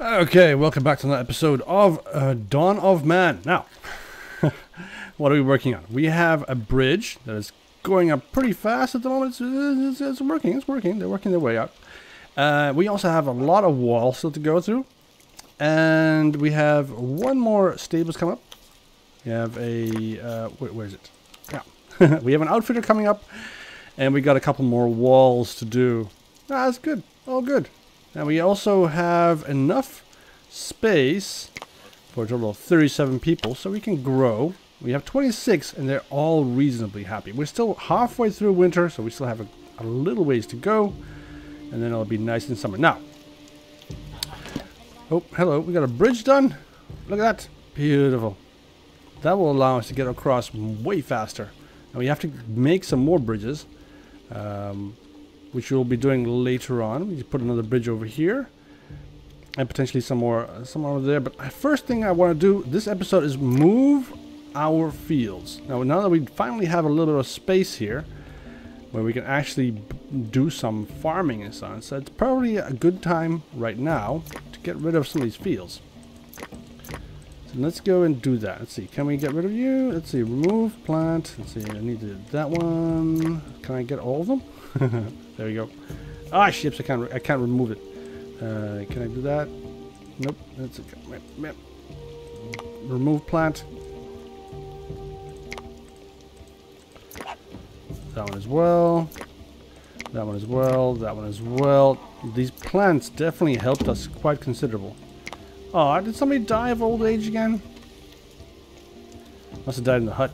Okay, welcome back to another episode of uh, Dawn of Man. Now, what are we working on? We have a bridge that is going up pretty fast at the moment. It's, it's, it's working, it's working. They're working their way up. Uh, we also have a lot of walls still to go through. And we have one more stables come up. We have a, uh, where, where is it? Yeah. we have an outfitter coming up. And we got a couple more walls to do. That's good. All good. And we also have enough space for a total of 37 people, so we can grow. We have 26, and they're all reasonably happy. We're still halfway through winter, so we still have a, a little ways to go. And then it'll be nice in summer. Now, oh, hello, we got a bridge done. Look at that. Beautiful. That will allow us to get across way faster. And we have to make some more bridges. Um, which we'll be doing later on. We put another bridge over here and potentially some more some over there. But first thing I want to do this episode is move our fields. Now, now that we finally have a little bit of space here where we can actually do some farming and so on, so it's probably a good time right now to get rid of some of these fields. So let's go and do that. Let's see, can we get rid of you? Let's see, remove plant. Let's see, I need to do that one. Can I get all of them? there we go. Ah, ships! I can't. I can't remove it. Uh, can I do that? Nope. That's it. Remove plant. That one as well. That one as well. That one as well. These plants definitely helped us quite considerable. Oh, did somebody die of old age again? Must have died in the hut.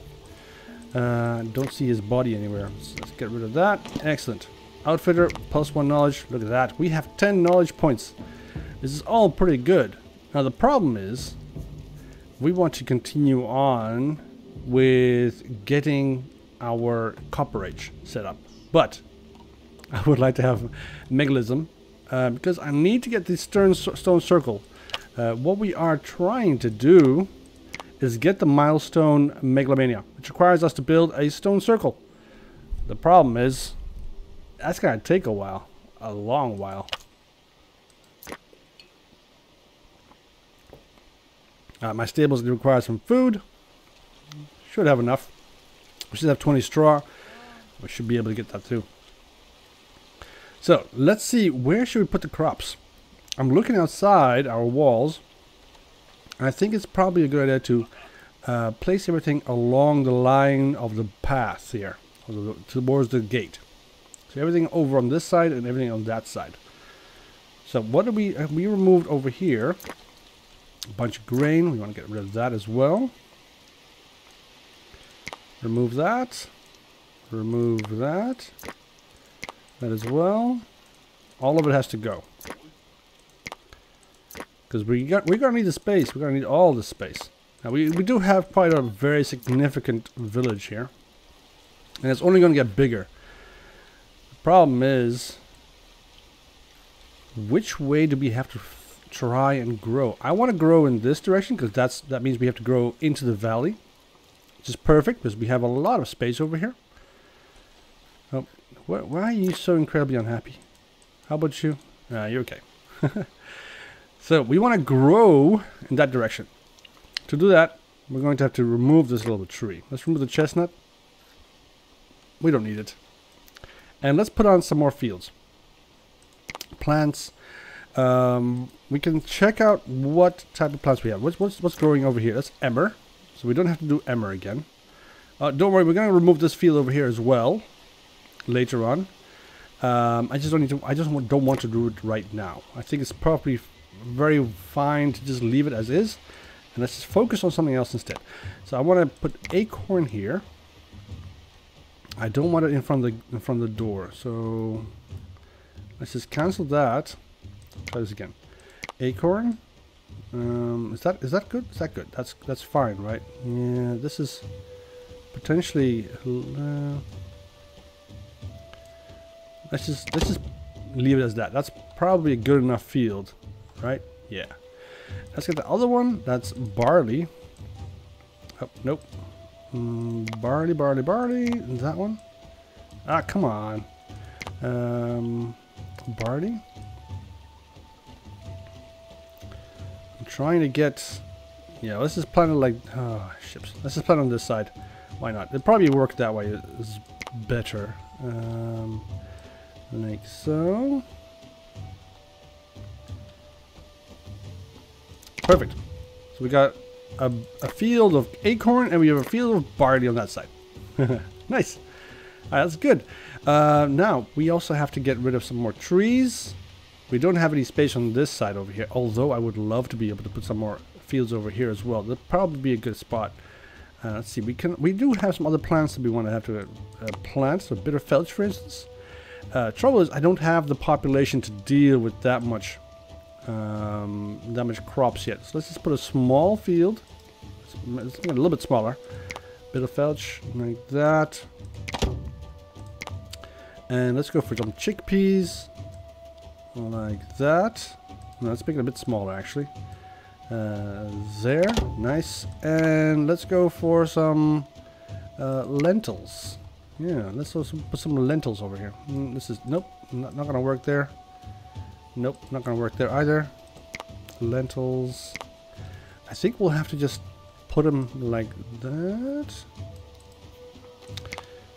Uh, don't see his body anywhere. So let's get rid of that. Excellent. Outfitter, plus one knowledge. Look at that. We have 10 knowledge points. This is all pretty good. Now the problem is, we want to continue on with getting our copper age set up. But I would like to have megalism uh, because I need to get the stern stone circle. Uh, what we are trying to do is get the milestone megalomania, which requires us to build a stone circle. The problem is, that's to take a while. A long while. Uh, my stables require some food. Should have enough. We should have 20 straw. We should be able to get that too. So, let's see, where should we put the crops? I'm looking outside our walls. I think it's probably a good idea to uh, place everything along the line of the path here, towards the gate. So everything over on this side and everything on that side. So what do we, uh, we removed over here, a bunch of grain, we want to get rid of that as well. Remove that, remove that, that as well. All of it has to go. Because we got we're gonna need the space. We're gonna need all the space. Now we, we do have quite a very significant village here. And it's only gonna get bigger. Problem is which way do we have to try and grow? I want to grow in this direction because that's that means we have to grow into the valley. Which is perfect because we have a lot of space over here. Oh, wh why are you so incredibly unhappy? How about you? Ah, you're okay. So we want to grow in that direction. To do that, we're going to have to remove this little tree. Let's remove the chestnut. We don't need it. And let's put on some more fields. Plants. Um, we can check out what type of plants we have. What's, what's, what's growing over here? That's emmer. So we don't have to do emmer again. Uh, don't worry, we're going to remove this field over here as well later on. Um, I just don't need to. I just don't want to do it right now. I think it's probably very fine to just leave it as is. And let's just focus on something else instead. So I want to put acorn here. I don't want it in front of the in front of the door. So let's just cancel that. Try this again. Acorn. Um, is that is that good? Is that good? That's that's fine, right? Yeah, this is potentially. Uh, let's just let's just leave it as that. That's probably a good enough field right? Yeah. Let's get the other one. That's barley. Oh, nope. Mm, barley, barley, barley. Is that one? Ah, come on. Um, barley. I'm trying to get... Yeah, let's just plant it like... Oh, ships. Let's just plant on this side. Why not? It probably work that way. It's better. Um, like so. Perfect. So we got a, a field of acorn and we have a field of barley on that side. nice. that's good. Uh, now, we also have to get rid of some more trees. We don't have any space on this side over here, although I would love to be able to put some more fields over here as well. That'd probably be a good spot. Uh, let's see, we can we do have some other plants that we want to have to uh, plant, so bitter vetch for instance. Uh, trouble is I don't have the population to deal with that much um, much crops yet. So let's just put a small field, it's a little bit smaller, bitter vetch like that. And let's go for some chickpeas like that. No, let's make it a bit smaller actually. Uh, there, nice. And let's go for some uh, lentils. Yeah, let's put some lentils over here. Mm, this is, nope, not, not gonna work there. Nope, not gonna work there either. Lentils. I think we'll have to just put them like that.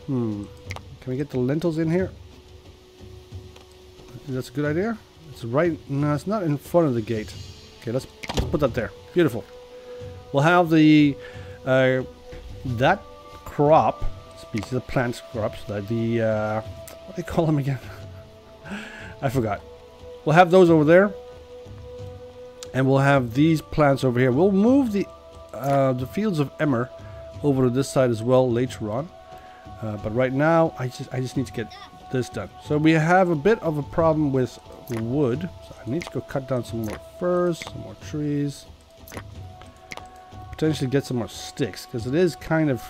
Hmm, can we get the lentils in here? That's a good idea. It's right, no, it's not in front of the gate. Okay, let's, let's put that there. Beautiful. We'll have the, uh, that crop, species of plant crops, that the, uh, what do they call them again? I forgot. We'll have those over there. And we'll have these plants over here. We'll move the, uh, the fields of emmer over to this side as well later on. Uh, but right now, I just I just need to get this done. So we have a bit of a problem with wood. So I need to go cut down some more firs, some more trees. Potentially get some more sticks because it is kind of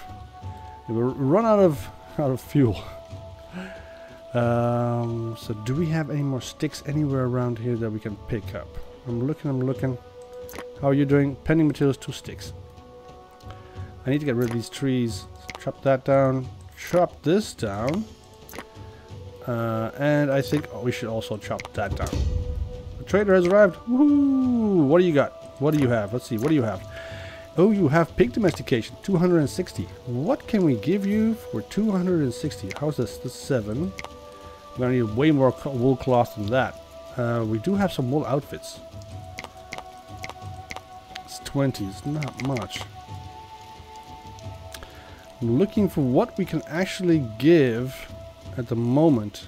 we run out of out of fuel. Um, so do we have any more sticks anywhere around here that we can pick up? I'm looking, I'm looking. How are you doing? Pending materials, two sticks. I need to get rid of these trees. Chop that down. Chop this down. Uh, and I think we should also chop that down. The trader has arrived. Woohoo! What do you got? What do you have? Let's see. What do you have? Oh, you have pig domestication. 260. What can we give you for 260? How's this? This 7. We're to need way more wool cloth than that. Uh, we do have some wool outfits. It's 20. It's not much. I'm looking for what we can actually give at the moment.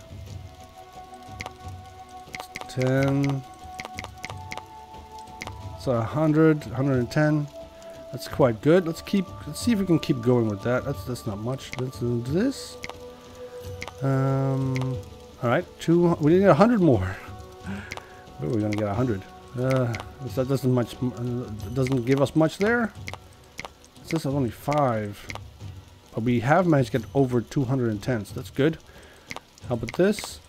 10. So 100, 110. That's quite good. Let's keep. Let's see if we can keep going with that. That's that's not much. Let's do this. Um. All right. Two. We need a hundred more. Oh, we're gonna get a hundred. Uh, that doesn't much. Uh, doesn't give us much there. This is only five. But we have managed to get over 210, so that's good. How about this?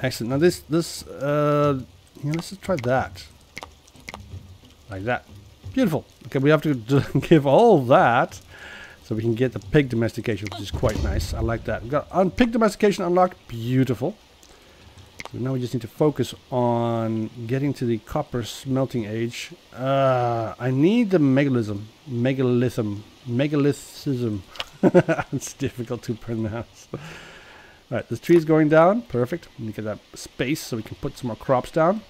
Excellent. Now this, this, uh, yeah, let's just try that. Like that. Beautiful. Okay, we have to give all that so we can get the pig domestication, which is quite nice. I like that. We got on pig domestication unlocked. Beautiful. So now we just need to focus on getting to the copper smelting age. Uh, I need the megalithm. Megalithm. Megalithism. it's difficult to pronounce. Alright, this tree is going down. Perfect. We get that space so we can put some more crops down.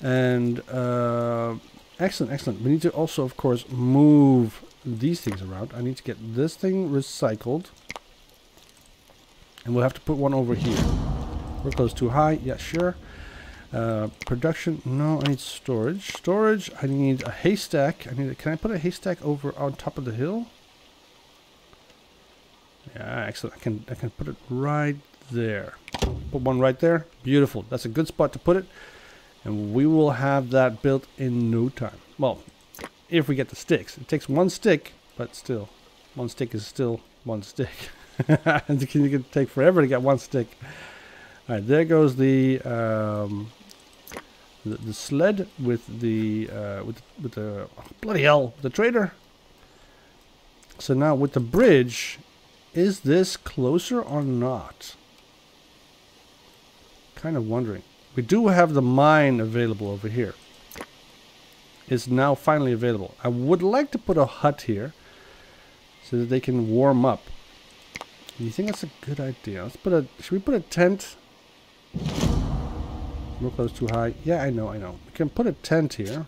And uh, excellent, excellent. We need to also, of course, move these things around. I need to get this thing recycled. And we'll have to put one over here. Workload's too high. Yeah, sure. Uh, production. No, I need storage. Storage. I need a haystack. I need. A, can I put a haystack over on top of the hill? Yeah, excellent. I can. I can put it right there. Put one right there. Beautiful. That's a good spot to put it. And we will have that built in no time. Well, if we get the sticks. It takes one stick, but still. One stick is still one stick. and it can take forever to get one stick. Alright, there goes the, um, the, the sled with the uh, with with the oh, bloody hell the trader. So now with the bridge, is this closer or not? Kind of wondering. We do have the mine available over here. It's now finally available. I would like to put a hut here so that they can warm up. Do you think that's a good idea? Let's put a. Should we put a tent? Real close too high. Yeah, I know, I know. We can put a tent here.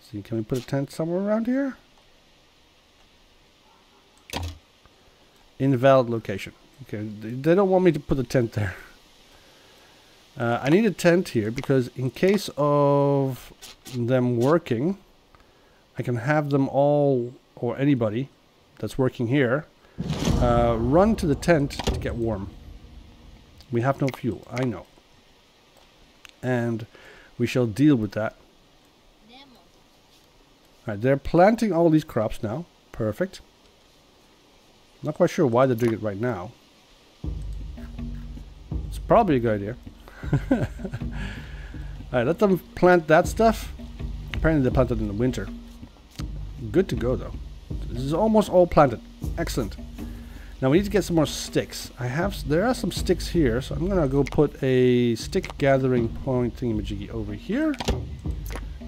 See, can we put a tent somewhere around here? Invalid location. Okay, they don't want me to put a tent there. Uh, I need a tent here because in case of them working, I can have them all, or anybody that's working here, uh, run to the tent to get warm. We have no fuel, I know. And we shall deal with that. Alright, they're planting all these crops now. Perfect. Not quite sure why they're doing it right now. It's probably a good idea. Alright, let them plant that stuff. Apparently they planted in the winter. Good to go though. This is almost all planted. Excellent. Now we need to get some more sticks. I have, there are some sticks here, so I'm gonna go put a stick gathering point thingamajiggy over here.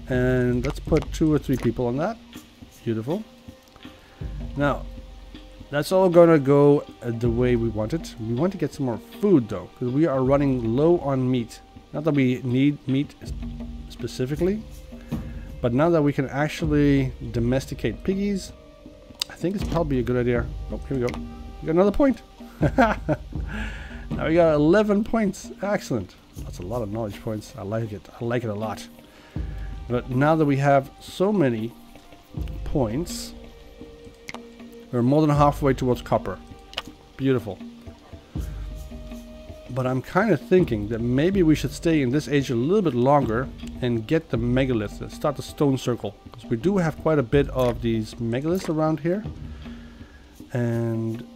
And let's put two or three people on that. Beautiful. Now, that's all gonna go the way we want it. We want to get some more food though, because we are running low on meat. Not that we need meat specifically, but now that we can actually domesticate piggies, I think it's probably a good idea. Oh, here we go. We got another point. now we got 11 points. Excellent. That's a lot of knowledge points. I like it. I like it a lot. But now that we have so many points, we're more than halfway towards copper. Beautiful. But I'm kind of thinking that maybe we should stay in this age a little bit longer and get the megaliths, start the stone circle. Because we do have quite a bit of these megaliths around here. And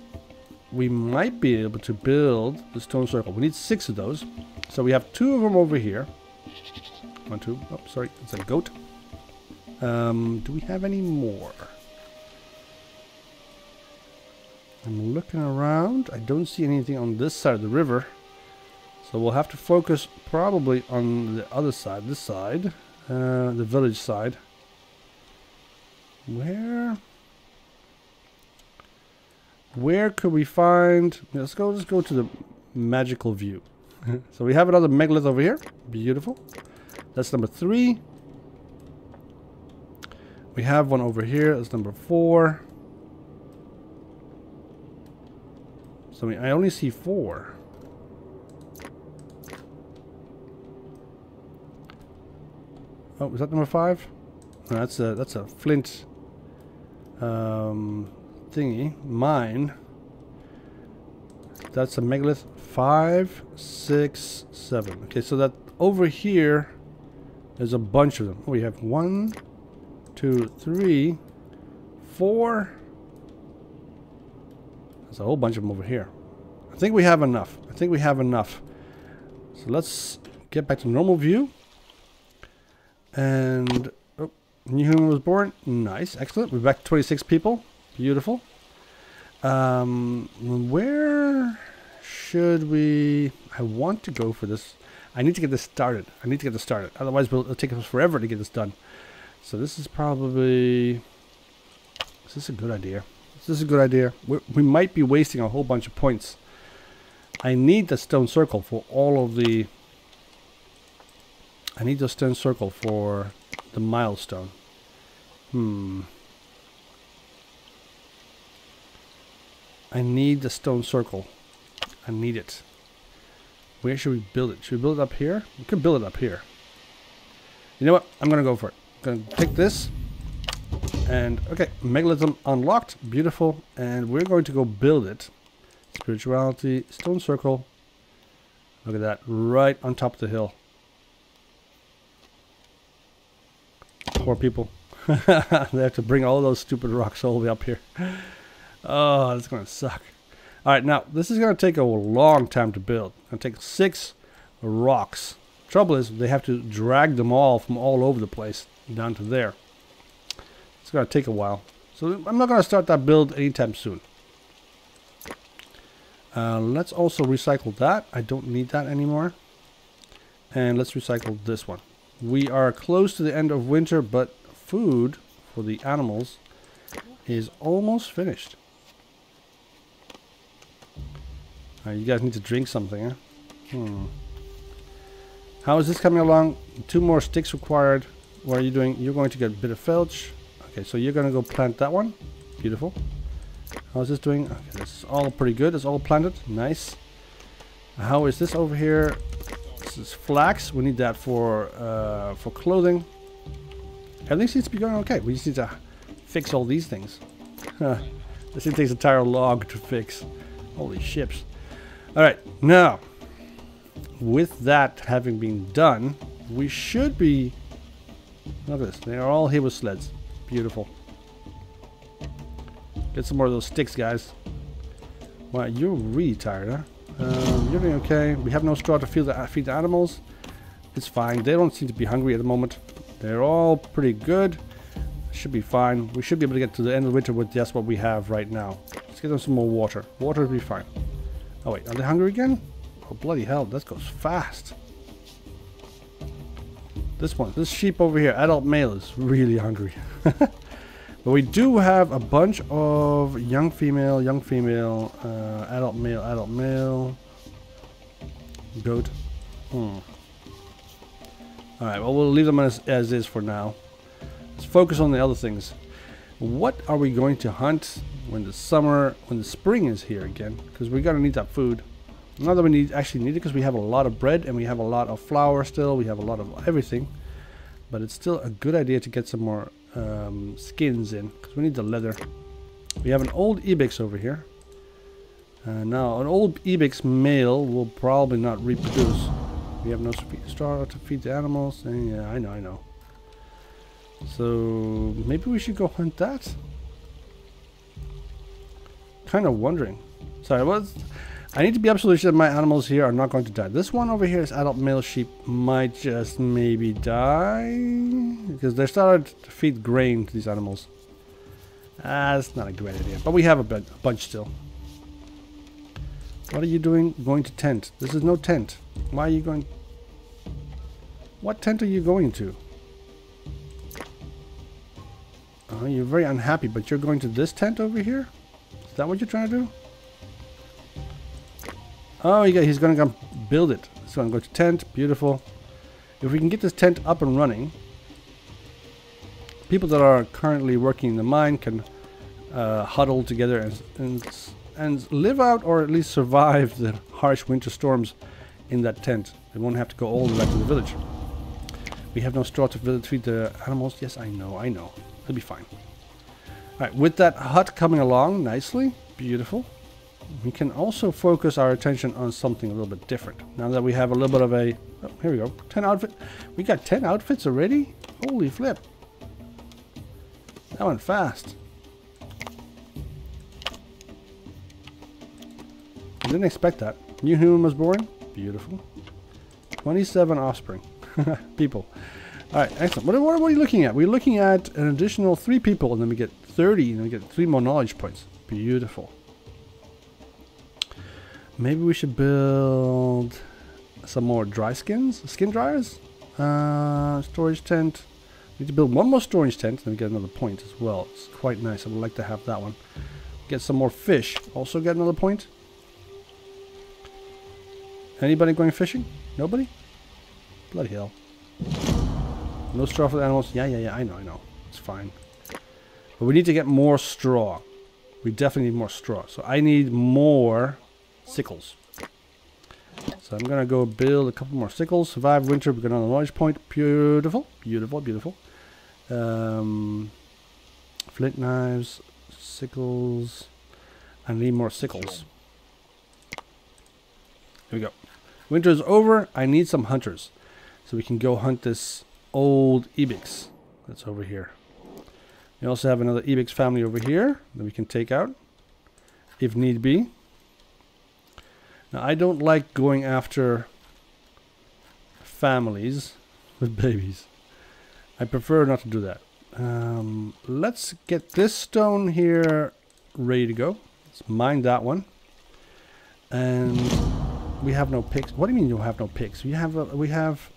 we might be able to build the stone circle. We need six of those. So we have two of them over here. One, two. Oh, sorry. It's a goat. Um, do we have any more? I'm looking around. I don't see anything on this side of the river. So we'll have to focus probably on the other side, this side, uh, the village side. Where? Where could we find? Let's go. Let's go to the magical view. so we have another megalith over here. Beautiful. That's number three. We have one over here. That's number four. So I only see four. Oh, is that number five? No, that's a that's a flint um, thingy. Mine. That's a megalith. Five, six, seven. Okay, so that over here, there's a bunch of them. We have one, two, three, four, there's a whole bunch of them over here. I think we have enough. I think we have enough. So let's get back to normal view. And oh, new human was born. Nice, excellent. We're back to 26 people. Beautiful. Um, where should we? I want to go for this. I need to get this started. I need to get this started. Otherwise, it'll take us forever to get this done. So this is probably. Is this a good idea? This is a good idea. we we might be wasting a whole bunch of points. I need the stone circle for all of the... I need the stone circle for the milestone. Hmm. I need the stone circle. I need it. Where should we build it? Should we build it up here? We could build it up here. You know what? I'm going to go for it. I'm going to take this. And okay, megalithm unlocked, beautiful. And we're going to go build it. Spirituality, stone circle. Look at that, right on top of the hill. Poor people. they have to bring all those stupid rocks all the way up here. Oh, that's going to suck. All right, now this is going to take a long time to build. It's going to take six rocks. Trouble is, they have to drag them all from all over the place down to there. It's going to take a while. So I'm not going to start that build anytime soon. Uh, let's also recycle that. I don't need that anymore. And let's recycle this one. We are close to the end of winter, but food for the animals is almost finished. Uh, you guys need to drink something, huh? Hmm. How is this coming along? Two more sticks required. What are you doing? You're going to get a bit of filch. Okay, so you're going to go plant that one. Beautiful. How's this doing? Okay, this is all pretty good. It's all planted. Nice. How is this over here? This is flax. We need that for uh, for clothing. Everything seems to be going okay. We just need to fix all these things. this thing takes a entire log to fix. Holy ships. Alright, now, with that having been done, we should be... Look at this. They are all here with sleds. Beautiful. Get some more of those sticks, guys. Wow, you're really tired, huh? Um, you're doing okay. We have no straw to feed the, feed the animals. It's fine. They don't seem to be hungry at the moment. They're all pretty good. Should be fine. We should be able to get to the end of the winter with just what we have right now. Let's get them some more water. Water will be fine. Oh wait, are they hungry again? Oh bloody hell, that goes fast. This one, this sheep over here, adult male, is really hungry. But we do have a bunch of young female, young female, uh, adult male, adult male, goat. Hmm. Alright, well we'll leave them as, as is for now. Let's focus on the other things. What are we going to hunt when the summer, when the spring is here again? Because we're going to need that food. Not that we need actually need it because we have a lot of bread and we have a lot of flour still. We have a lot of everything. But it's still a good idea to get some more um, skins in because we need the leather. We have an old Ibex over here. Uh, now, an old Ibex male will probably not reproduce. We have no straw to feed the animals. And yeah, I know, I know. So maybe we should go hunt that. Kind of wondering. Sorry, was I need to be absolutely sure that my animals here are not going to die. This one over here, is adult male sheep, might just maybe die. Because they started to feed grain to these animals. Ah, that's not a great idea. But we have a, a bunch still. What are you doing going to tent? This is no tent. Why are you going... What tent are you going to? Oh, you're very unhappy, but you're going to this tent over here? Is that what you're trying to do? Oh, yeah, he's going to come build it. He's going to tent. Beautiful. If we can get this tent up and running, people that are currently working in the mine can uh, huddle together and, and, and live out or at least survive the harsh winter storms in that tent. They won't have to go all the way back to the village. We have no straw to feed the animals. Yes, I know, I know. It'll be fine. Alright, with that hut coming along nicely, beautiful we can also focus our attention on something a little bit different. Now that we have a little bit of a... Oh, here we go. 10 outfit. We got 10 outfits already? Holy flip. That went fast. I didn't expect that. New human was born. Beautiful. 27 offspring. people. Alright, excellent. What, what, what are you looking at? We're looking at an additional 3 people and then we get 30 and we get 3 more knowledge points. Beautiful. Maybe we should build some more dry skins, skin dryers. Uh, storage tent. We need to build one more storage tent, and get another point as well. It's quite nice. I would like to have that one. Get some more fish. Also get another point. Anybody going fishing? Nobody? Bloody hell. No straw for the animals. Yeah, yeah, yeah. I know, I know. It's fine. But we need to get more straw. We definitely need more straw. So I need more sickles. So I'm gonna go build a couple more sickles. Survive winter, we got another knowledge point. Beautiful, beautiful, beautiful. Um, flint knives, sickles. I need more sickles. Here we go. Winter is over. I need some hunters. So we can go hunt this old Ibex that's over here. We also have another Ibex family over here that we can take out if need be. Now, I don't like going after families with babies. I prefer not to do that. Um, let's get this stone here ready to go. Let's mine that one. And we have no picks. What do you mean you have no picks? We have, a, we have,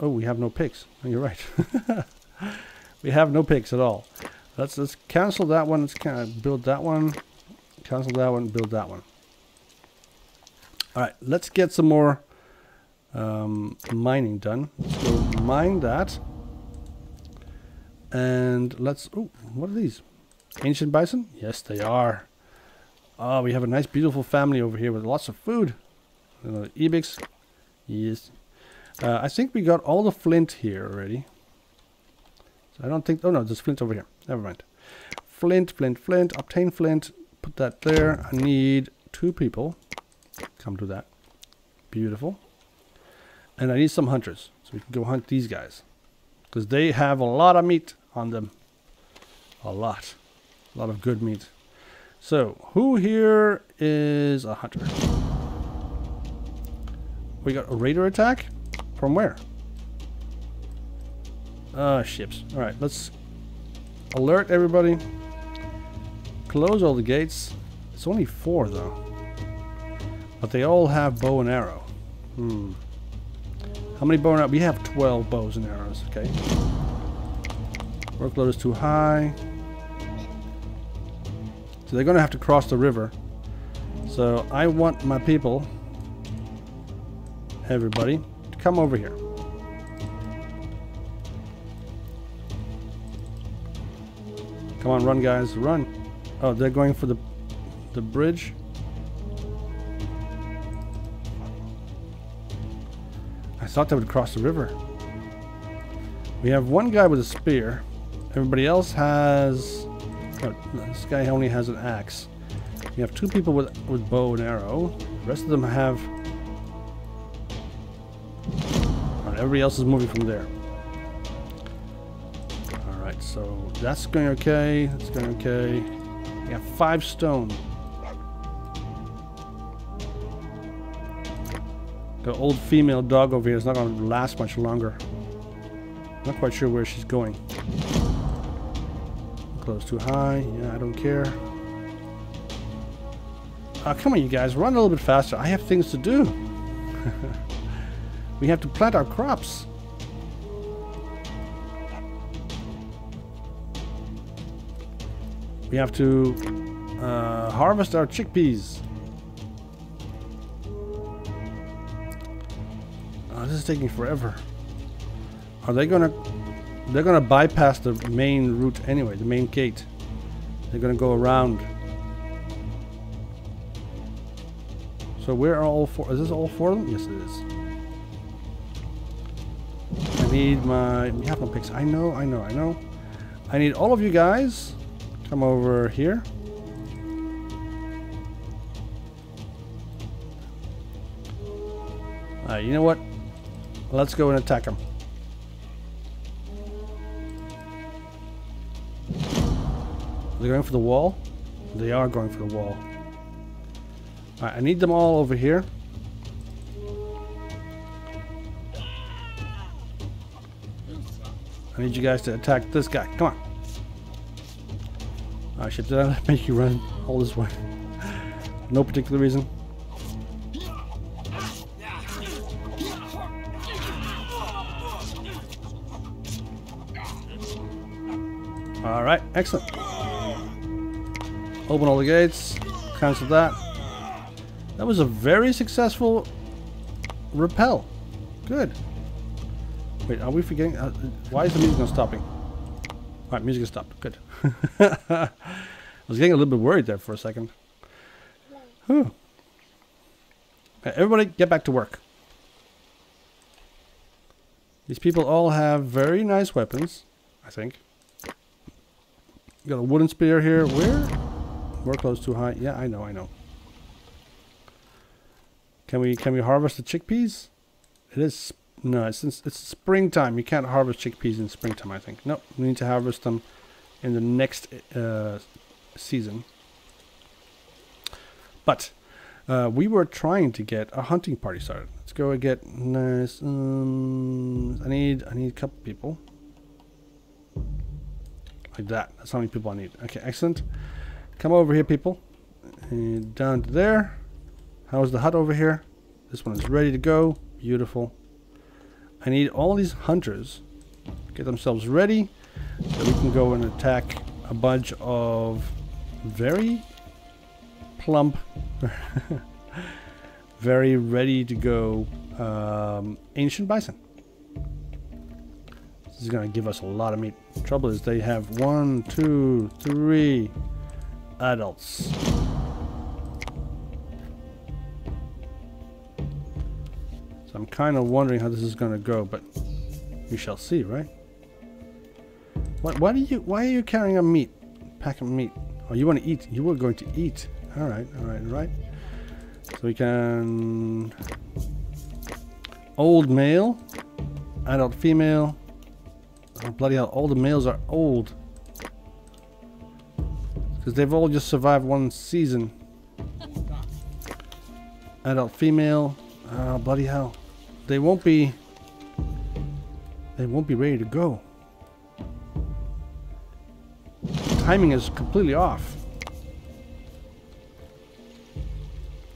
oh, we have no picks. Oh, you're right. we have no picks at all. Let's, let's cancel that one. Let's of build that one. Cancel that one, build that one. All right, let's get some more um, mining done. Go mine that. And let's, oh, what are these? Ancient bison? Yes, they are. Oh, we have a nice, beautiful family over here with lots of food. Uh, Ibex. Yes. Uh, I think we got all the flint here already. So I don't think, oh no, there's flint over here. Never mind. Flint, flint, flint, obtain flint. Put that there. I need two people. Come to that. Beautiful. And I need some hunters. So we can go hunt these guys. Because they have a lot of meat on them. A lot. A lot of good meat. So, who here is a hunter? We got a raider attack? From where? Ah, uh, ships. Alright, let's alert everybody. Close all the gates. It's only four, though. But they all have bow and arrow. Hmm. How many bow and arrow? We have 12 bows and arrows, okay. Workload is too high. So they're going to have to cross the river. So I want my people, everybody, to come over here. Come on, run guys, run. Oh, they're going for the the bridge. I thought they would cross the river. We have one guy with a spear. Everybody else has... Oh, this guy only has an axe. We have two people with, with bow and arrow. The rest of them have... Alright, everybody else is moving from there. Alright, so that's going okay. That's going okay. We have five stone. The old female dog over here is not going to last much longer. Not quite sure where she's going. Close too high. Yeah, I don't care. Oh, come on, you guys. Run a little bit faster. I have things to do. we have to plant our crops. We have to uh, harvest our chickpeas. Is taking forever. Are they gonna they're gonna bypass the main route anyway, the main gate. They're gonna go around. So where are all four? Is this all four of them? Yes, it is. I need my... No picks. I know, I know, I know. I need all of you guys. Come over here. Alright, you know what? Let's go and attack them. They're going for the wall? They are going for the wall. Alright, I need them all over here. I need you guys to attack this guy. Come on. Shit, did I make you run all this way? no particular reason. Excellent. Open all the gates. Cancel that. That was a very successful repel. Good. Wait, are we forgetting? Uh, why is the music not stopping? Alright, music has stopped. Good. I was getting a little bit worried there for a second. Whew. Okay, everybody get back to work. These people all have very nice weapons, I think. Got a wooden spear here. Where? Workload's too high. Yeah, I know, I know. Can we can we harvest the chickpeas? It is no, it's it's springtime. You can't harvest chickpeas in springtime. I think. No, we need to harvest them in the next uh, season. But uh, we were trying to get a hunting party started. Let's go and get nice. Um, I need I need a couple people like that. That's how many people I need. Okay, excellent. Come over here, people. And down to there. How's the hut over here? This one is ready to go. Beautiful. I need all these hunters get themselves ready so we can go and attack a bunch of very plump, very ready to go um, ancient bison. This is going to give us a lot of meat. Trouble is they have one, two, three adults. So I'm kind of wondering how this is going to go, but we shall see, right? What? Why do you? Why are you carrying a meat? Pack of meat. Oh, you want to eat? You were going to eat. All right, all right, right. So we can old male, adult female. Bloody hell! All the males are old because they've all just survived one season. Adult female. Oh, bloody hell! They won't be. They won't be ready to go. Timing is completely off.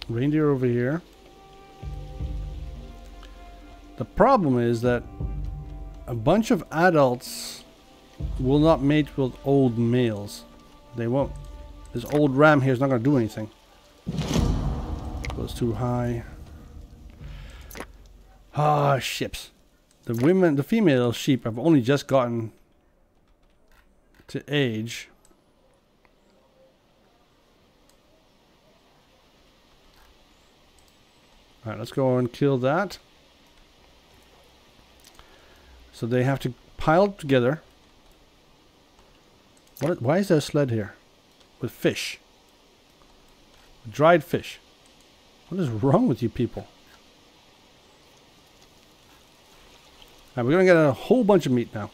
Reindeer over here. The problem is that a bunch of adults will not mate with old males. They won't. This old ram here is not going to do anything. Goes too high. Ah, ships. The women, the female sheep have only just gotten to age. Alright, let's go and kill that. So they have to pile together. What? Why is there a sled here? With fish. Dried fish. What is wrong with you people? Right, we're gonna get a whole bunch of meat now.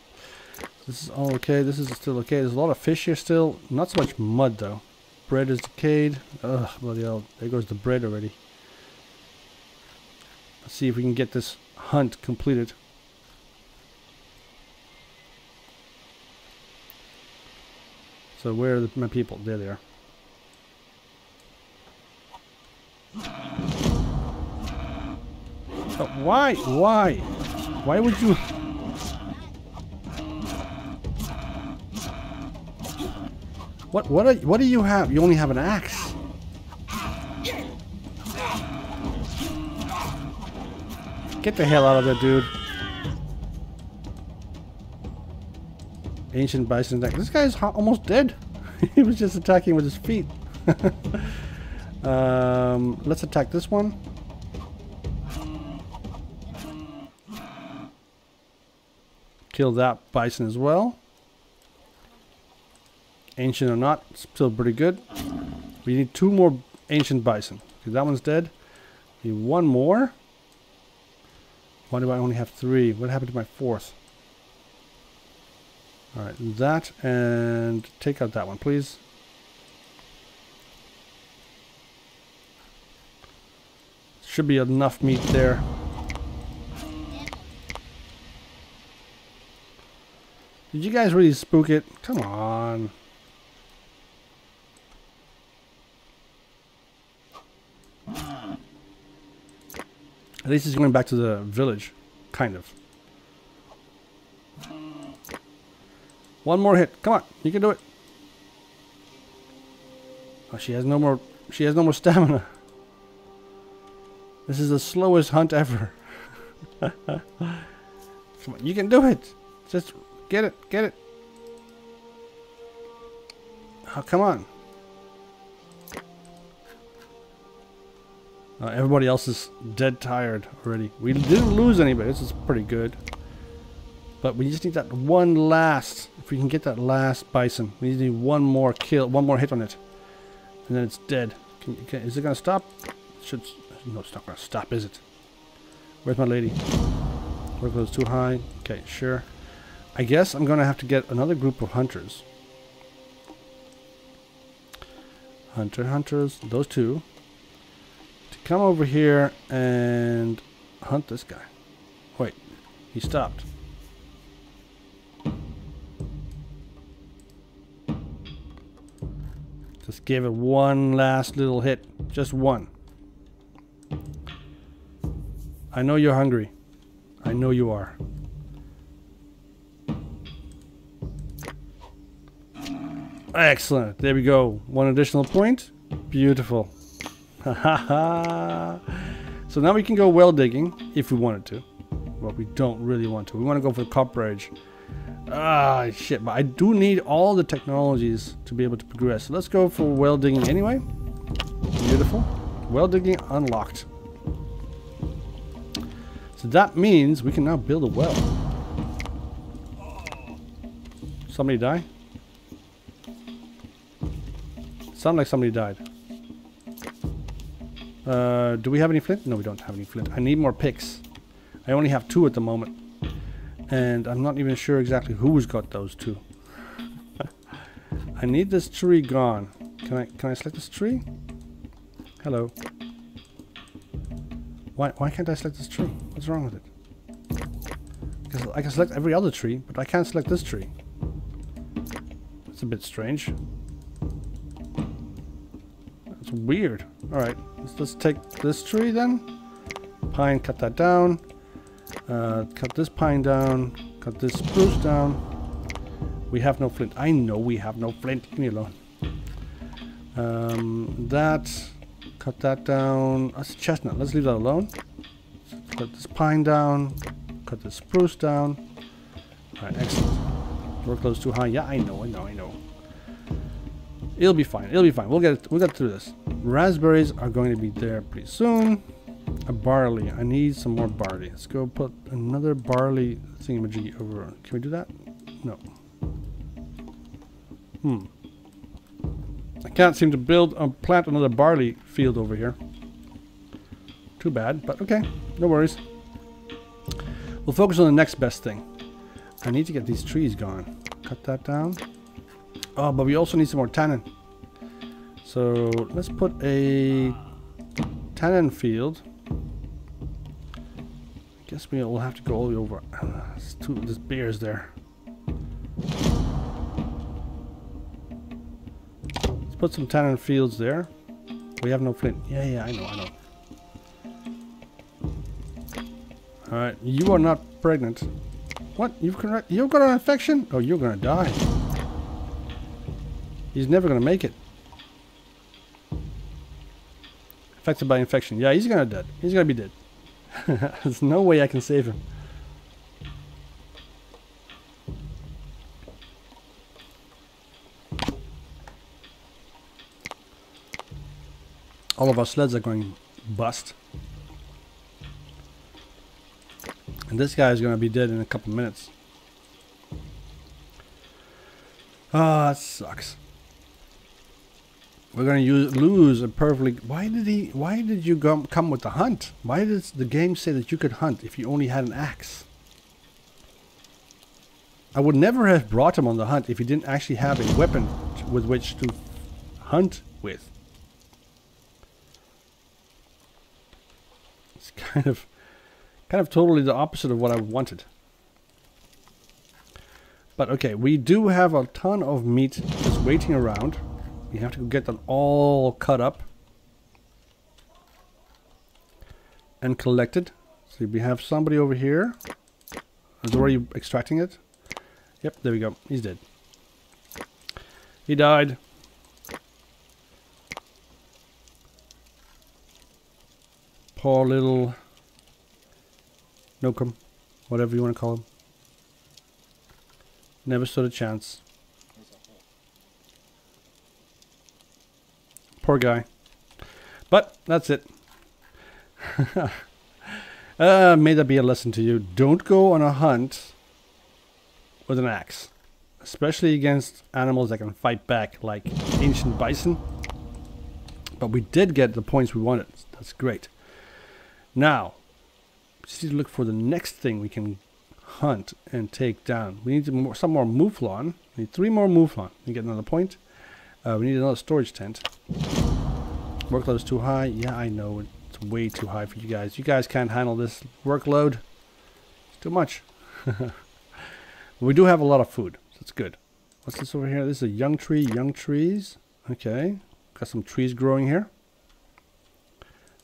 This is all okay. This is still okay. There's a lot of fish here still. Not so much mud though. Bread is decayed. Ugh, bloody hell. There goes the bread already. Let's see if we can get this hunt completed. So where are the, my people? There they are. Oh, why? Why? Why would you... What, what, are, what do you have? You only have an axe. Get the hell out of there, dude. Ancient bison attack. This guy's almost dead. he was just attacking with his feet. um, let's attack this one. Kill that bison as well. Ancient or not, still pretty good. We need two more ancient bison. Okay, that one's dead. We need one more. Why do I only have three? What happened to my fourth? Alright, that and take out that one, please. Should be enough meat there. Did you guys really spook it? Come on. At least he's going back to the village. Kind of. One more hit. Come on. You can do it. Oh, she has no more... She has no more stamina. This is the slowest hunt ever. come on. You can do it. Just get it. Get it. Oh, come on. Uh, everybody else is dead tired already. We didn't lose anybody. This is pretty good. But we just need that one last. If we can get that last bison, we need one more kill, one more hit on it, and then it's dead. Can, can, is it gonna stop? Should no, it's not gonna stop, is it? Where's my lady? Workload's too high. Okay, sure. I guess I'm gonna have to get another group of hunters. Hunter, hunters, those two To come over here and hunt this guy. Wait, he stopped. Just give it one last little hit. Just one. I know you're hungry. I know you are. Excellent. There we go. One additional point. Beautiful. so now we can go well digging if we wanted to. But we don't really want to. We want to go for the copper age. Ah, shit. But I do need all the technologies to be able to progress. So let's go for well digging anyway. Beautiful. Well digging unlocked. So that means we can now build a well. Somebody die? Sound like somebody died. Uh, do we have any flint? No, we don't have any flint. I need more picks. I only have two at the moment. And I'm not even sure exactly who's got those two. I need this tree gone. Can I can I select this tree? Hello. Why why can't I select this tree? What's wrong with it? Because I can select every other tree, but I can't select this tree. It's a bit strange That's weird. Alright, let's just take this tree then. Pine, cut that down. Uh, cut this pine down. Cut this spruce down. We have no flint. I know we have no flint. Leave me alone. Um, that. Cut that down. That's a chestnut. Let's leave that alone. Cut this pine down. Cut this spruce down. Alright, excellent. Workload's too high. Yeah, I know, I know, I know. It'll be fine. It'll be fine. We'll get it. We'll get through this. Raspberries are going to be there pretty soon. A barley. I need some more barley. Let's go put another barley thingamajiggy over. Can we do that? No. Hmm. I can't seem to build or plant another barley field over here. Too bad, but okay. No worries. We'll focus on the next best thing. I need to get these trees gone. Cut that down. Oh, but we also need some more tannin. So let's put a tannin field. Guess we will have to go all the way over. Uh, there's, two, there's bears there. Let's put some tannin fields there. We have no flint. Yeah, yeah, I know, I know. Alright, you are not pregnant. What? You've, you've got an infection? Oh, you're gonna die. He's never to make it. Affected by infection. Yeah, he's to dead. He's to be dead. There's no way I can save him. All of our sleds are going bust. And this guy is going to be dead in a couple minutes. Ah, oh, that sucks. We're going to lose a perfectly... Why did he... Why did you come with the hunt? Why does the game say that you could hunt if you only had an axe? I would never have brought him on the hunt if he didn't actually have a weapon with which to hunt with. It's kind of... Kind of totally the opposite of what I wanted. But okay, we do have a ton of meat just waiting around. We have to get them all cut up and collected. See, we have somebody over here. Is already extracting it. Yep, there we go. He's dead. He died. Poor little Nokum, whatever you want to call him. Never stood a chance. Poor guy. But that's it. uh, may that be a lesson to you. Don't go on a hunt with an axe. Especially against animals that can fight back, like ancient bison. But we did get the points we wanted. That's great. Now, just need to look for the next thing we can hunt and take down. We need more, some more mouflon. We need three more mouflon. We get another point. Uh, we need another storage tent. Workload is too high. Yeah, I know. It's way too high for you guys. You guys can't handle this workload. It's too much. we do have a lot of food. So good. What's this over here? This is a young tree. Young trees. Okay. Got some trees growing here.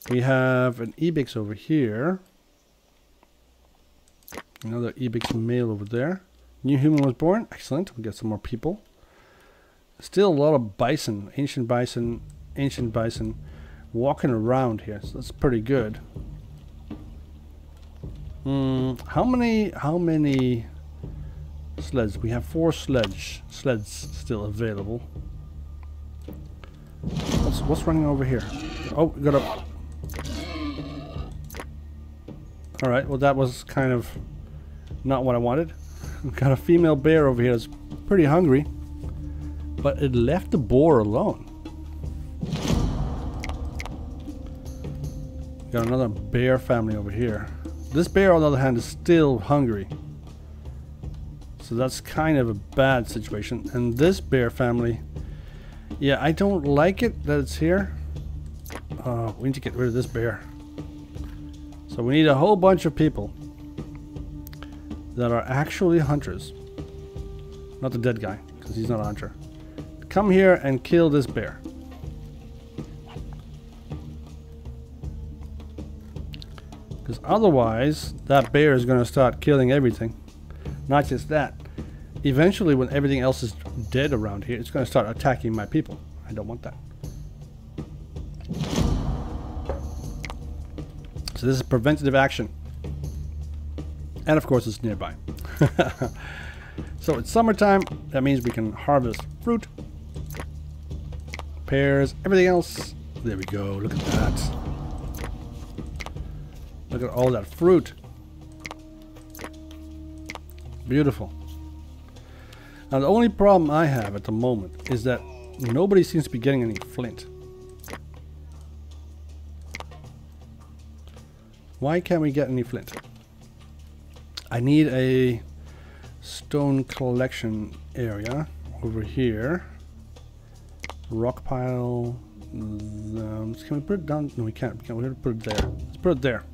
We have an Ibex over here. Another Ibex male over there. New human was born. Excellent. We get some more people. Still a lot of bison. Ancient bison. Ancient bison. Walking around here. So that's pretty good. Hmm. How many... How many sleds? We have four sledge sleds still available. What's, what's running over here? Oh, got a... Alright, well that was kind of not what I wanted. Got a female bear over here that's pretty hungry. But it left the boar alone. Got another bear family over here. This bear, on the other hand, is still hungry. So that's kind of a bad situation. And this bear family, yeah, I don't like it that it's here. Uh, we need to get rid of this bear. So we need a whole bunch of people that are actually hunters. Not the dead guy, because he's not a hunter. Come here and kill this bear. Because otherwise, that bear is going to start killing everything. Not just that. Eventually, when everything else is dead around here, it's going to start attacking my people. I don't want that. So this is preventative action. And of course it's nearby. so it's summertime. That means we can harvest fruit, pears, everything else. There we go. Look at that. Look at all that fruit. Beautiful. Now the only problem I have at the moment is that nobody seems to be getting any flint. Why can't we get any flint? I need a stone collection area over here. Rock pile. Um, can we put it down? No, we can't. We can't. We have to put it there. Let's put it there.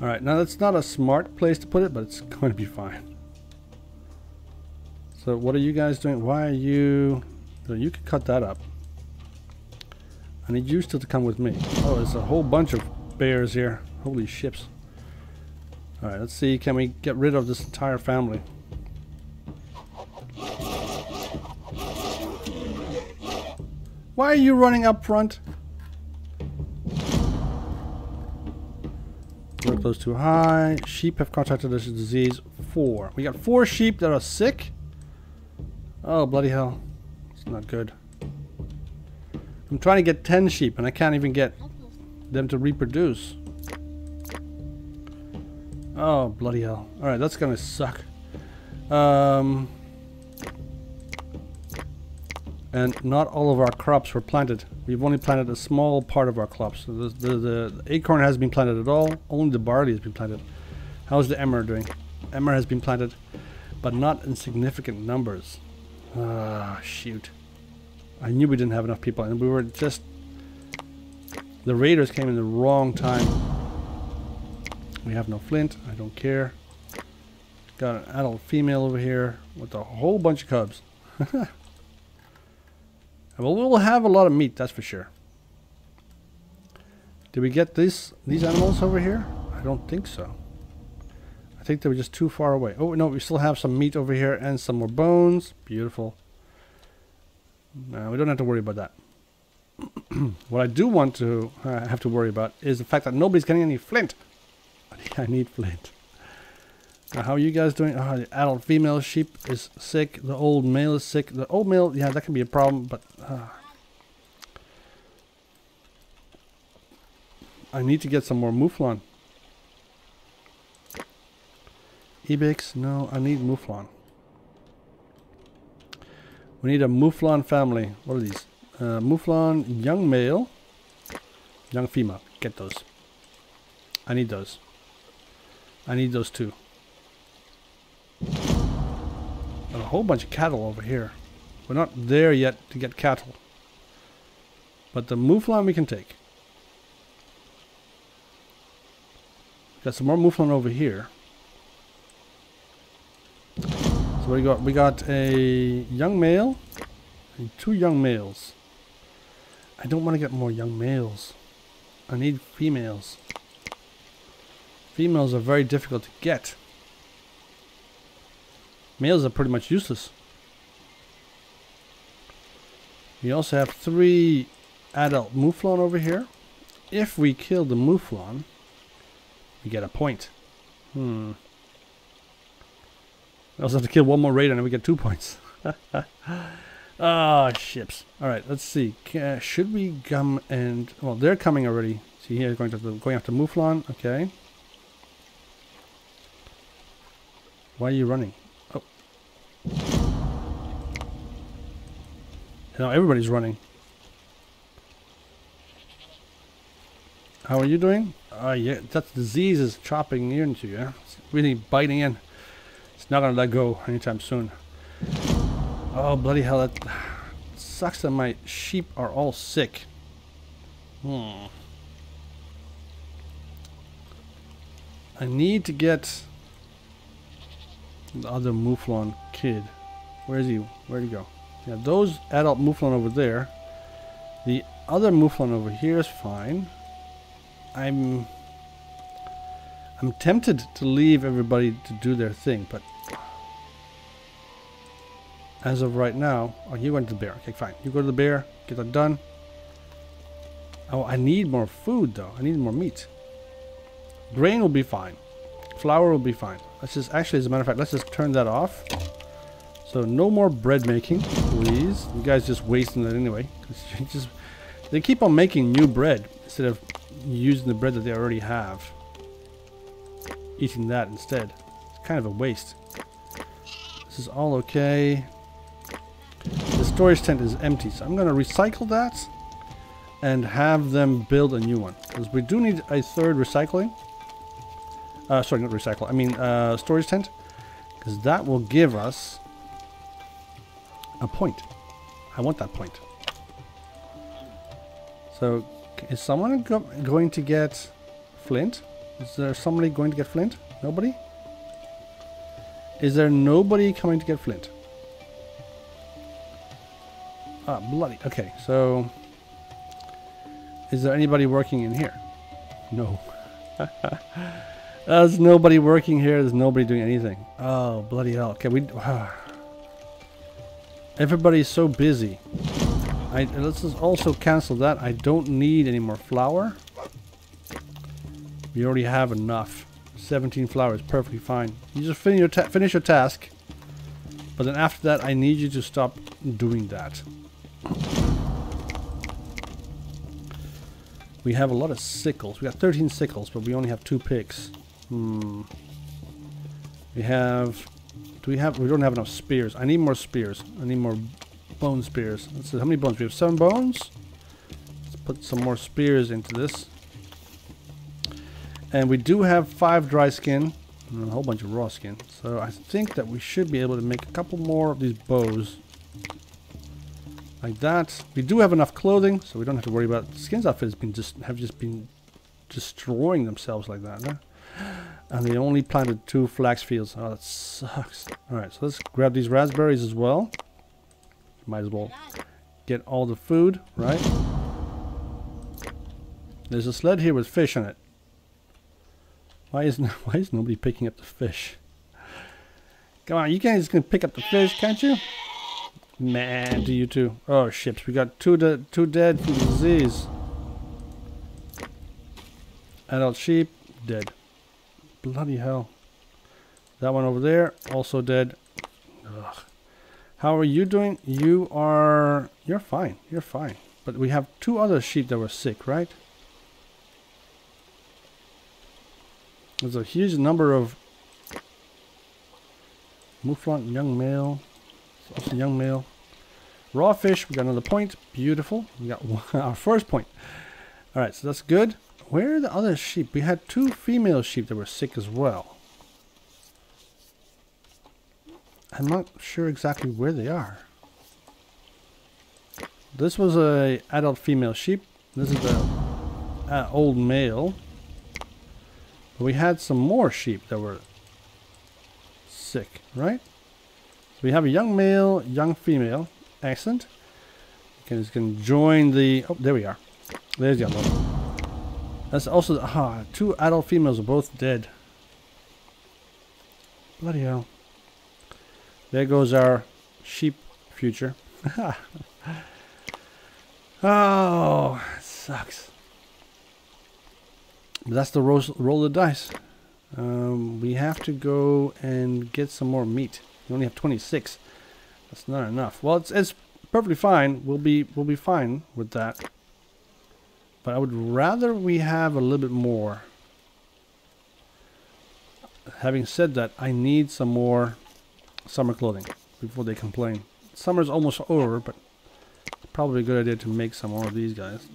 All right. Now that's not a smart place to put it, but it's going to be fine. So what are you guys doing? Why are you? You could cut that up. I need you still to come with me. Oh, there's a whole bunch of bears here. Holy ships. Alright, let's see, can we get rid of this entire family? Why are you running up front? Workload's too high. Sheep have contracted this disease. Four. We got four sheep that are sick. Oh, bloody hell. It's not good. I'm trying to get 10 sheep and I can't even get them to reproduce. Oh, bloody hell. Alright, that's gonna suck. Um, and not all of our crops were planted. We've only planted a small part of our crops. So the, the, the, einkorn hasn't been planted at all. Only the barley has been planted. How's the emmer doing? Emmer has been planted, but not in significant numbers. Ah, shoot. I knew we didn't have enough people, and we were just... The raiders came in the wrong time. We have no flint. I don't care. Got an adult female over here with a whole bunch of cubs. well, we'll have a lot of meat, that's for sure. Did we get this these animals over here? I don't think so. I think they were just too far away. Oh, no, we still have some meat over here and some more bones. Beautiful. No, we don't have to worry about that. what I do want to uh, have to worry about is the fact that nobody's getting any flint. I need flint. Now, how are you guys doing? The adult female sheep is sick. The old male is sick. The old male, yeah, that can be a problem, but... Uh, I need to get some more mouflon. Ibex? No, I need mouflon. We need a mouflon family. What are these? Uh, mouflon young male. Young female. Get those. I need those. I need those two. A whole bunch of cattle over here. We're not there yet to get cattle. But the mouflon we can take. Got some more mouflon over here. So we got we got a young male and two young males. I don't want to get more young males. I need females. Females are very difficult to get. Males are pretty much useless. We also have three adult Mouflon over here. If we kill the Mouflon, we get a point. Hmm. We also have to kill one more raider and we get two points. Ah, oh, ships. Alright, let's see. Uh, should we come and... Well, they're coming already. See here, going to the, going after Mouflon. Okay. Why are you running? Now everybody's running. How are you doing? Uh, yeah, that disease is chopping into you. It's really biting in. It's not gonna let go anytime soon. Oh, bloody hell, that sucks that my sheep are all sick. Hmm. I need to get the other Mouflon kid. Where is he? Where'd he go? Yeah, those adult Mouflon over there. The other Mouflon over here is fine. I'm I'm tempted to leave everybody to do their thing, but as of right now, oh, you went to the bear. Okay, fine. You go to the bear, get that done. Oh, I need more food though. I need more meat. Grain will be fine. Flour will be fine. Let's just, actually, as a matter of fact, let's just turn that off. So no more bread making, please. You guys just wasting that anyway. just, they keep on making new bread instead of using the bread that they already have. Eating that instead. It's kind of a waste. This is all okay. The storage tent is empty, so I'm going to recycle that and have them build a new one. Because we do need a third recycling. Uh, sorry, not recycle. I mean uh, storage tent. Because that will give us a point. I want that point. So, is someone go going to get flint? Is there somebody going to get flint? Nobody? Is there nobody coming to get flint? Ah, bloody. Okay, so... Is there anybody working in here? No. There's nobody working here. There's nobody doing anything. Oh, bloody hell. Okay, we... Uh, everybody's so busy. I, let's just also cancel that. I don't need any more flour. We already have enough. 17 flour is perfectly fine. You just finish your, finish your task. But then after that, I need you to stop doing that. We have a lot of sickles. We got 13 sickles, but we only have two picks. Hmm. We have... Do we have... We don't have enough spears. I need more spears. I need more bone spears. Let's see. How many bones? We have seven bones. Let's put some more spears into this. And we do have five dry skin. And a whole bunch of raw skin. So I think that we should be able to make a couple more of these bows. Like that. We do have enough clothing, so we don't have to worry about skins outfits been just have just been destroying themselves like that. Huh? And they only planted two flax fields. Oh, that sucks. Alright, so let's grab these raspberries as well. Might as well get all the food, right? There's a sled here with fish on it. Why is no, why is nobody picking up the fish? Come on, you guys can pick up the fish, can't you? Man, do you too? Oh, ships. We got two, de two dead from disease. Adult sheep, dead. Bloody hell. That one over there, also dead. Ugh. How are you doing? You are... You're fine. You're fine. But we have two other sheep that were sick, right? There's a huge number of Mouflon young male. Also young male. Raw fish, we got another point. Beautiful. We got one, our first point. Alright, so that's good. Where are the other sheep? We had two female sheep that were sick as well. I'm not sure exactly where they are. This was a adult female sheep. This is the uh, old male. But we had some more sheep that were sick, right? So we have a young male, young female. Excellent. You can, you can join the... Oh, there we are. There's the other one. That's also ah, two adult females are both dead. Bloody hell. There goes our sheep future. oh, sucks. But that's the roll, roll of the dice. Um, we have to go and get some more meat. We only have 26. That's not enough. Well, it's, it's perfectly fine. We'll be we'll be fine with that. But I would rather we have a little bit more. Having said that, I need some more summer clothing before they complain. Summer's almost over, but probably a good idea to make some more of these guys.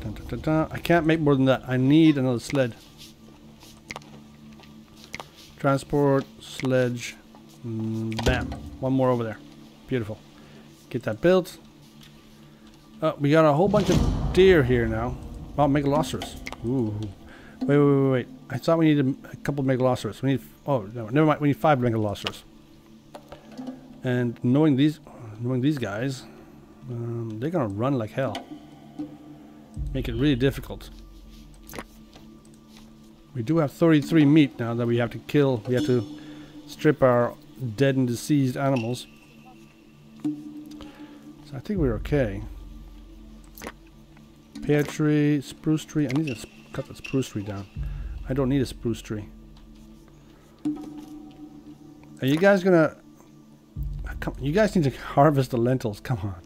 Dun, dun, dun, I can't make more than that. I need another sled. Transport, sledge, mm, bam. One more over there. Beautiful. Get that built. Oh, we got a whole bunch of deer here now. Oh, Megaloceros. Ooh. Wait, wait, wait, wait. I thought we needed a couple of Megaloceros. We need... Oh, no, never mind. We need five Megaloceros. And knowing these... Knowing these guys... Um, they're gonna run like hell. Make it really difficult. We do have 33 meat now that we have to kill. We have to strip our dead and deceased animals. So I think we're okay. Pear tree, spruce tree. I need to cut the spruce tree down. I don't need a spruce tree. Are you guys gonna... Come, you guys need to harvest the lentils. Come on.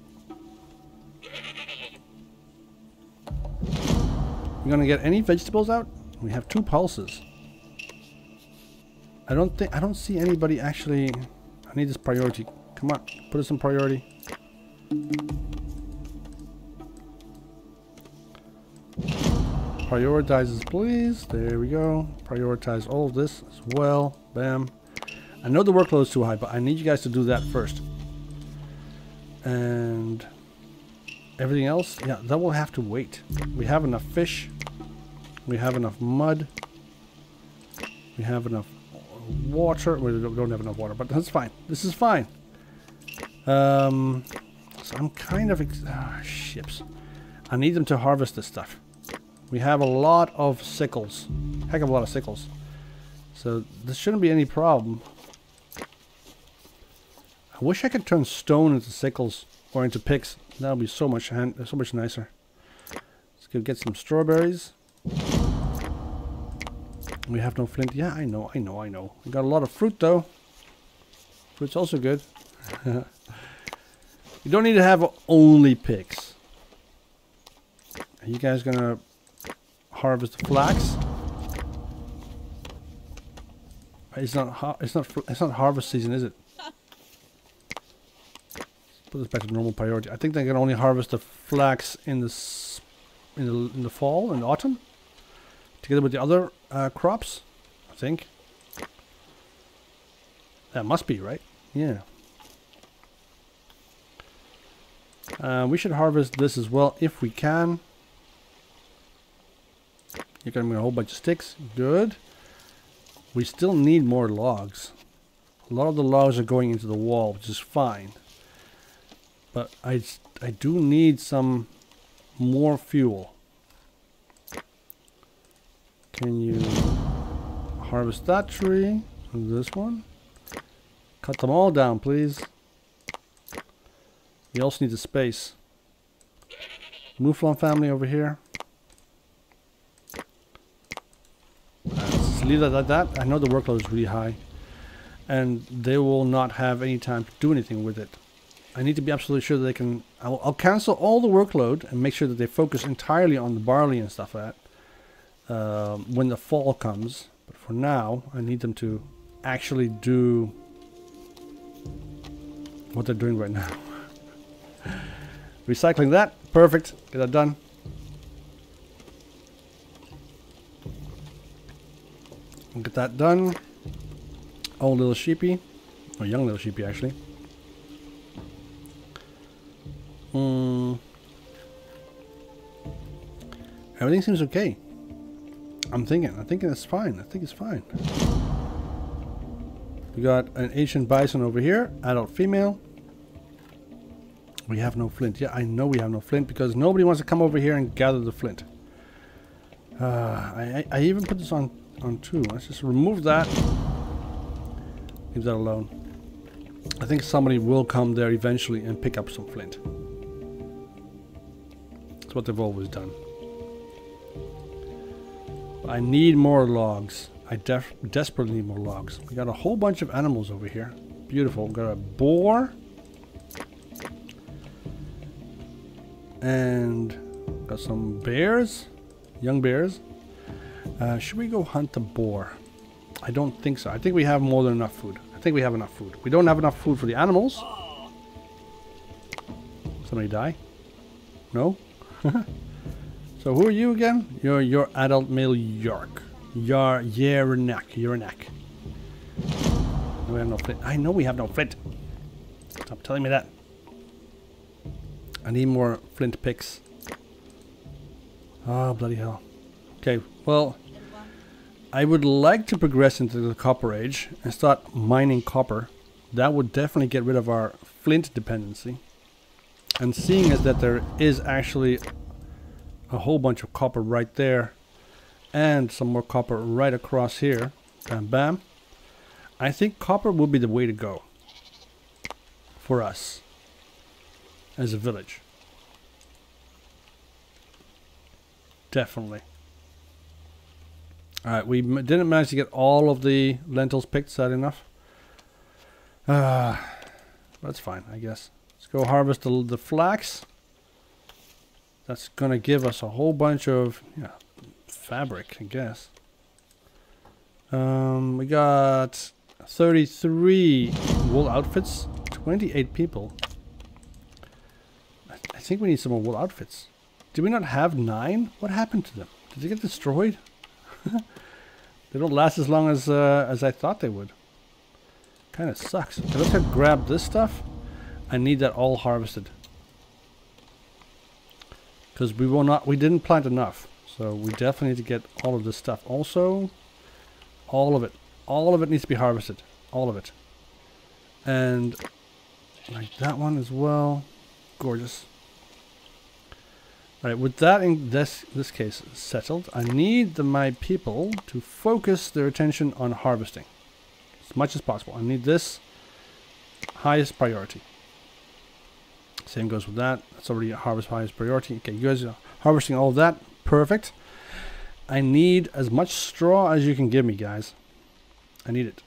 You gonna get any vegetables out? We have two pulses. I don't think I don't see anybody actually. I need this priority. Come on, put us in priority. Prioritizes, please. There we go. Prioritize all of this as well. Bam. I know the workload is too high, but I need you guys to do that first. And everything else, yeah, that will have to wait. We have enough fish. We have enough mud. We have enough water. We don't have enough water, but that's fine. This is fine. Um, so I'm kind of... Ah, ships. I need them to harvest this stuff. We have a lot of sickles. Heck of a lot of sickles. So this shouldn't be any problem. I wish I could turn stone into sickles or into picks. That would be so much so much nicer. Let's go get some strawberries. We have no flint. Yeah, I know, I know, I know. We got a lot of fruit though. Fruit's also good. you don't need to have only picks. Are you guys gonna harvest the flax? It's not. It's not. It's not harvest season, is it? Put this back to normal priority. I think they can only harvest the flax in the in the in the fall and autumn together with the other uh, crops, I think. That must be, right? Yeah. Uh, we should harvest this as well if we can. Going to a whole bunch of sticks. Good. We still need more logs. A lot of the logs are going into the wall, which is fine. But I, I do need some more fuel. Can you harvest that tree? This one? Cut them all down, please. We also need the space. Mouflon family over here. Leave that like that. I know the workload is really high. And they will not have any time to do anything with it. I need to be absolutely sure that they can... I'll, I'll cancel all the workload and make sure that they focus entirely on the barley and stuff like that uh, when the fall comes. But for now, I need them to actually do what they're doing right now. Recycling that. Perfect. Get that done. Get that done. Old little sheepy. Or young little sheepy, actually. Hmm. Everything seems okay. I'm thinking, I'm thinking it's fine. I think it's fine. We got an Asian bison over here, adult female. We have no flint. Yeah, I know we have no flint because nobody wants to come over here and gather the flint. Uh, I, I, I even put this on, on two. Let's just remove that. Leave that alone. I think somebody will come there eventually and pick up some flint. That's what they've always done. I need more logs. I desperately need more logs. We got a whole bunch of animals over here. Beautiful. Got a boar. And got some bears. Young bears. Uh, should we go hunt the boar? I don't think so. I think we have more than enough food. I think we have enough food. We don't have enough food for the animals. Somebody die? No? so who are you again? You're your adult male York. Yar Yeranek. Yeranek. We have no flint. I know we have no flint. Stop telling me that. I need more flint picks. Oh, bloody hell. Okay, well, I would like to progress into the copper age and start mining copper. That would definitely get rid of our flint dependency. And seeing as that there is actually a whole bunch of copper right there and some more copper right across here, bam bam, I think copper will be the way to go for us as a village. Definitely. Alright, we didn't manage to get all of the lentils picked, is that enough? Uh, that's fine, I guess. Let's go harvest the, the flax. That's going to give us a whole bunch of yeah, fabric, I guess. Um, we got 33 wool outfits, 28 people. I, I think we need some more wool outfits. Did we not have nine? What happened to them? Did they get destroyed? They don't last as long as uh, as I thought they would. Kind of sucks. Let's go grab this stuff. I need that all harvested. Because we will not, we didn't plant enough. So we definitely need to get all of this stuff. Also, all of it. All of it needs to be harvested. All of it. And like that one as well. Gorgeous. Alright, with that in this this case settled, I need the, my people to focus their attention on harvesting. As much as possible. I need this highest priority. Same goes with that. That's already harvest highest priority. Okay, you guys are harvesting all that. Perfect. I need as much straw as you can give me, guys. I need it.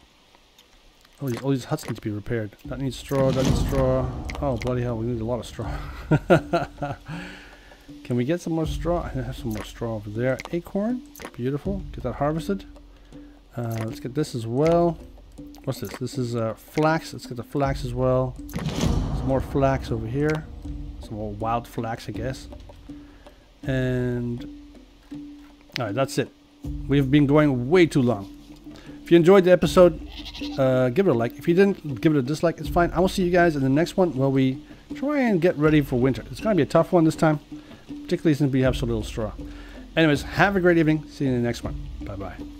Oh, all these huts need to be repaired. That needs straw, that needs straw. Oh, bloody hell, we need a lot of straw. Can we get some more straw? I have some more straw over there. Einkorn, beautiful. Get that harvested. Uh, let's get this as well. What's this? This is uh, flax. Let's get the flax as well. Some more flax over here. Some more wild flax, I guess. And... Alright, that's it. We've been going way too long. If you enjoyed the episode, uh, give it a like. If you didn't, give it a dislike. It's fine. I will see you guys in the next one where we try and get ready for winter. It's going to be a tough one this time, particularly since we have so little straw. Anyways, have a great evening. See you in the next one. Bye-bye.